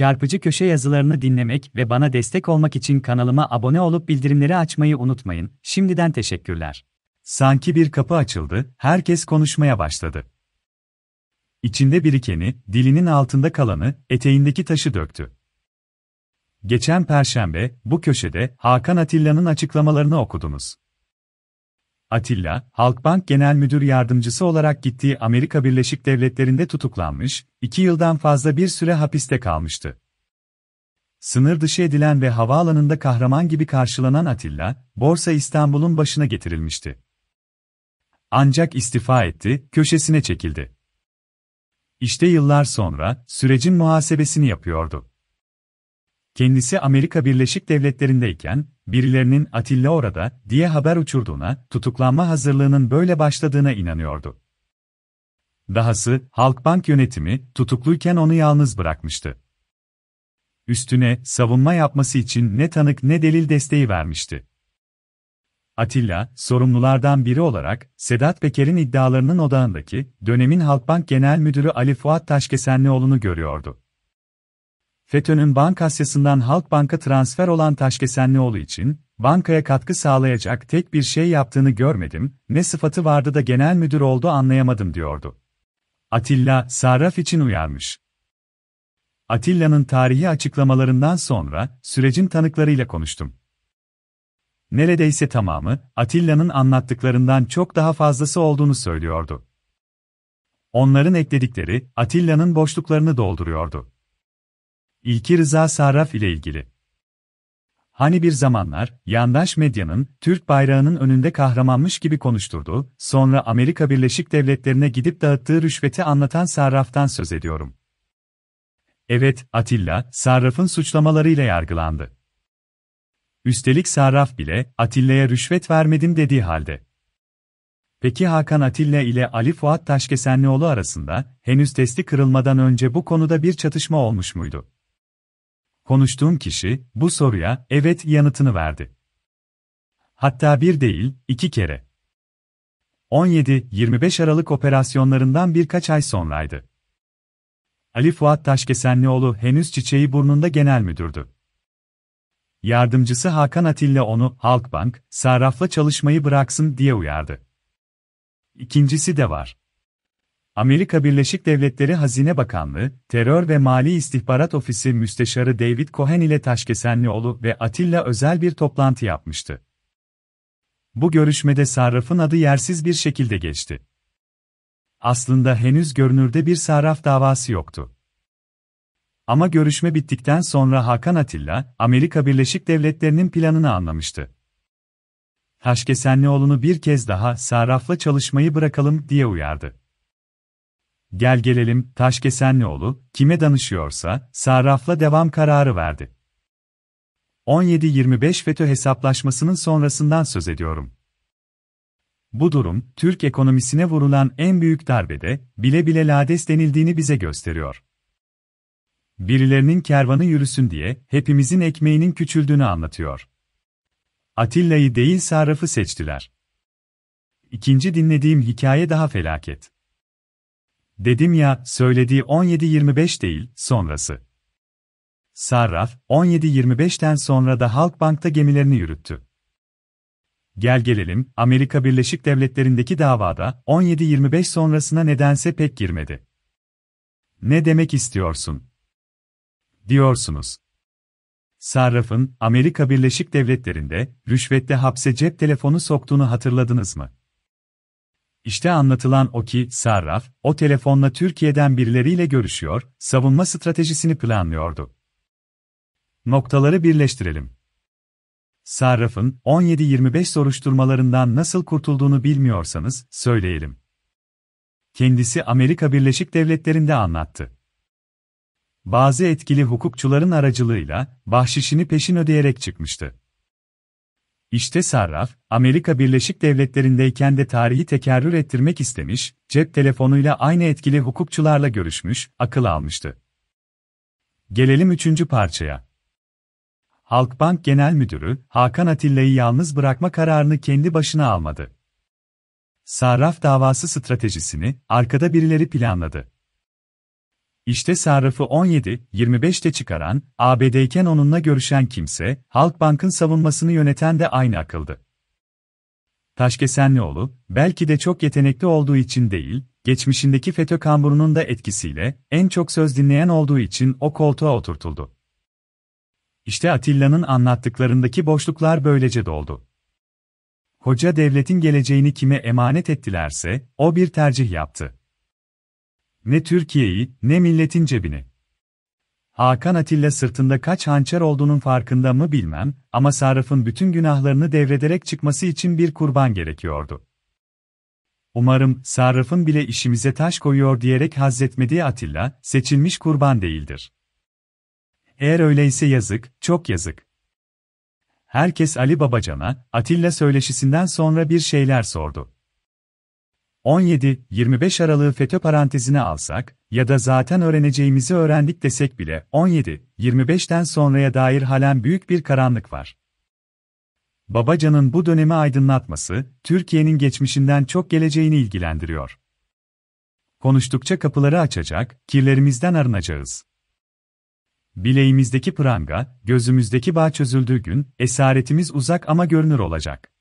Çarpıcı köşe yazılarını dinlemek ve bana destek olmak için kanalıma abone olup bildirimleri açmayı unutmayın. Şimdiden teşekkürler. Sanki bir kapı açıldı, herkes konuşmaya başladı. İçinde birikeni, dilinin altında kalanı, eteğindeki taşı döktü. Geçen perşembe, bu köşede, Hakan Atilla'nın açıklamalarını okudunuz. Atilla, Halkbank Genel Müdür Yardımcısı olarak gittiği Amerika Birleşik Devletleri'nde tutuklanmış, iki yıldan fazla bir süre hapiste kalmıştı. Sınır dışı edilen ve havaalanında kahraman gibi karşılanan Atilla, Borsa İstanbul'un başına getirilmişti. Ancak istifa etti, köşesine çekildi. İşte yıllar sonra, sürecin muhasebesini yapıyordu. Kendisi Amerika Birleşik Devletleri'ndeyken, birilerinin Atilla orada diye haber uçurduğuna, tutuklanma hazırlığının böyle başladığına inanıyordu. Dahası, Halkbank yönetimi, tutukluyken onu yalnız bırakmıştı. Üstüne, savunma yapması için ne tanık ne delil desteği vermişti. Atilla, sorumlulardan biri olarak, Sedat Peker'in iddialarının odağındaki, dönemin Halkbank Genel Müdürü Ali Fuat Taşkesenlioğlu'nu görüyordu. FETÖ'nün Bankasya'sından Halkbank'a transfer olan Taşkesenlioğlu için, bankaya katkı sağlayacak tek bir şey yaptığını görmedim, ne sıfatı vardı da genel müdür oldu anlayamadım diyordu. Atilla, Sarraf için uyarmış. Atilla'nın tarihi açıklamalarından sonra, sürecin tanıklarıyla konuştum. Neredeyse tamamı, Atilla'nın anlattıklarından çok daha fazlası olduğunu söylüyordu. Onların ekledikleri, Atilla'nın boşluklarını dolduruyordu. İlki Rıza Sarraf ile ilgili. Hani bir zamanlar, yandaş medyanın, Türk bayrağının önünde kahramanmış gibi konuşturduğu, sonra Amerika Birleşik Devletleri'ne gidip dağıttığı rüşveti anlatan Sarraf'tan söz ediyorum. Evet, Atilla, Sarraf'ın suçlamalarıyla yargılandı. Üstelik Sarraf bile, Atilla'ya rüşvet vermedim dediği halde. Peki Hakan Atilla ile Ali Fuat Taşkesenlioğlu arasında, henüz testi kırılmadan önce bu konuda bir çatışma olmuş muydu? Konuştuğum kişi, bu soruya, evet yanıtını verdi. Hatta bir değil, iki kere. 17-25 Aralık operasyonlarından birkaç ay sonraydı. Ali Fuat Taşkesenlioğlu henüz çiçeği burnunda genel müdürdü. Yardımcısı Hakan Atilla onu, Halkbank, sarrafla çalışmayı bıraksın diye uyardı. İkincisi de var. Amerika Birleşik Devletleri Hazine Bakanlığı, Terör ve Mali İstihbarat Ofisi Müsteşarı David Cohen ile Taşkesenlioğlu ve Atilla özel bir toplantı yapmıştı. Bu görüşmede Sarraf'ın adı yersiz bir şekilde geçti. Aslında henüz görünürde bir Sarraf davası yoktu. Ama görüşme bittikten sonra Hakan Atilla, Amerika Birleşik Devletleri'nin planını anlamıştı. Taşkesenlioğlu'nu bir kez daha Sarraf'la çalışmayı bırakalım diye uyardı. Gel gelelim, Taşkesenlioğlu, kime danışıyorsa, Sarraf'la devam kararı verdi. 17-25 FETÖ hesaplaşmasının sonrasından söz ediyorum. Bu durum, Türk ekonomisine vurulan en büyük darbede, bile bile lades denildiğini bize gösteriyor. Birilerinin kervanı yürüsün diye, hepimizin ekmeğinin küçüldüğünü anlatıyor. Atilla'yı değil Sarraf'ı seçtiler. İkinci dinlediğim hikaye daha felaket. Dedim ya, söylediği 17-25 değil, sonrası. Sarraf, 17-25'ten sonra da Halkbank'ta gemilerini yürüttü. Gel gelelim, Amerika Birleşik Devletleri'ndeki davada 17-25 sonrasına nedense pek girmedi. Ne demek istiyorsun? Diyorsunuz. Sarraf'ın Amerika Birleşik Devletleri'nde rüşvette hapse cep telefonu soktuğunu hatırladınız mı? İşte anlatılan o ki, Sarraf, o telefonla Türkiye'den birileriyle görüşüyor, savunma stratejisini planlıyordu. Noktaları birleştirelim. Sarraf'ın 17-25 soruşturmalarından nasıl kurtulduğunu bilmiyorsanız, söyleyelim. Kendisi Amerika Birleşik Devletleri'nde anlattı. Bazı etkili hukukçuların aracılığıyla, bahşişini peşin ödeyerek çıkmıştı. İşte Sarraf, Amerika Birleşik Devletleri'ndeyken de tarihi tekerrür ettirmek istemiş, cep telefonuyla aynı etkili hukukçularla görüşmüş, akıl almıştı. Gelelim üçüncü parçaya. Halkbank Genel Müdürü, Hakan Atilla'yı yalnız bırakma kararını kendi başına almadı. Sarraf davası stratejisini, arkada birileri planladı. İşte sarrafı 17-25'te çıkaran, ABD'yken onunla görüşen kimse, Halkbank'ın savunmasını yöneten de aynı akıldı. Taşkesenlioğlu, belki de çok yetenekli olduğu için değil, geçmişindeki FETÖ kamburunun da etkisiyle, en çok söz dinleyen olduğu için o koltuğa oturtuldu. İşte Atilla'nın anlattıklarındaki boşluklar böylece doldu. Hoca devletin geleceğini kime emanet ettilerse, o bir tercih yaptı. Ne Türkiye'yi, ne milletin cebini. Hakan Atilla sırtında kaç hançer olduğunun farkında mı bilmem, ama Sarraf'ın bütün günahlarını devrederek çıkması için bir kurban gerekiyordu. Umarım, Sarraf'ın bile işimize taş koyuyor diyerek hazzetmediği Atilla, seçilmiş kurban değildir. Eğer öyleyse yazık, çok yazık. Herkes Ali Babacan'a, Atilla söyleşisinden sonra bir şeyler sordu. 17-25 Aralığı FETÖ parantezine alsak ya da zaten öğreneceğimizi öğrendik desek bile 17-25'ten sonraya dair halen büyük bir karanlık var. Babacan'ın bu dönemi aydınlatması, Türkiye'nin geçmişinden çok geleceğini ilgilendiriyor. Konuştukça kapıları açacak, kirlerimizden arınacağız. Bileğimizdeki pranga, gözümüzdeki bağ çözüldüğü gün, esaretimiz uzak ama görünür olacak.